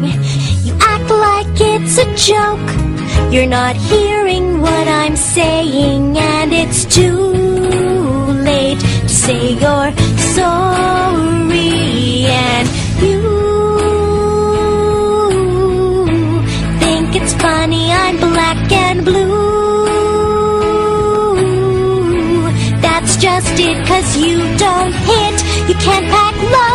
playing. You act like it's a joke. You're not hearing what I'm saying, and it's too late to say you're sorry. And you think it's funny I'm black and blue. That's just it, cause you don't hit. You can't pack love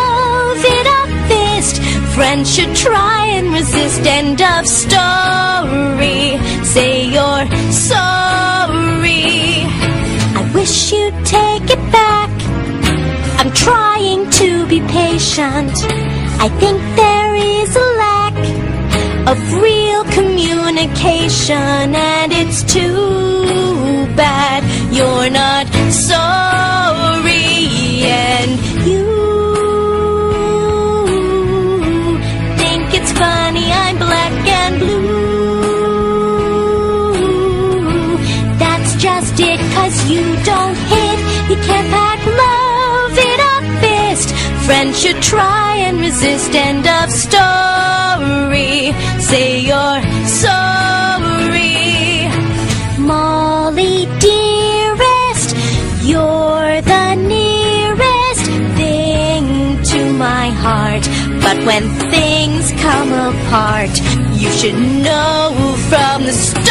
fist. Friends should try and resist. End of story. Say you're sorry. I wish you'd take it back. I'm trying to be patient. I think there is a lack of real communication, and it's too bad you're you don't hit. You can't pack love in a fist. Friends should try and resist. End of story. Say you're sorry. Molly, dearest, you're the nearest thing to my heart. But when things come apart, you should know from the start.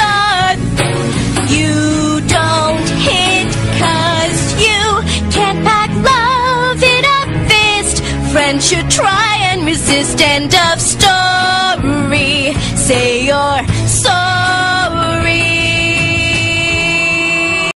Friends should try and resist. End of story. Say you're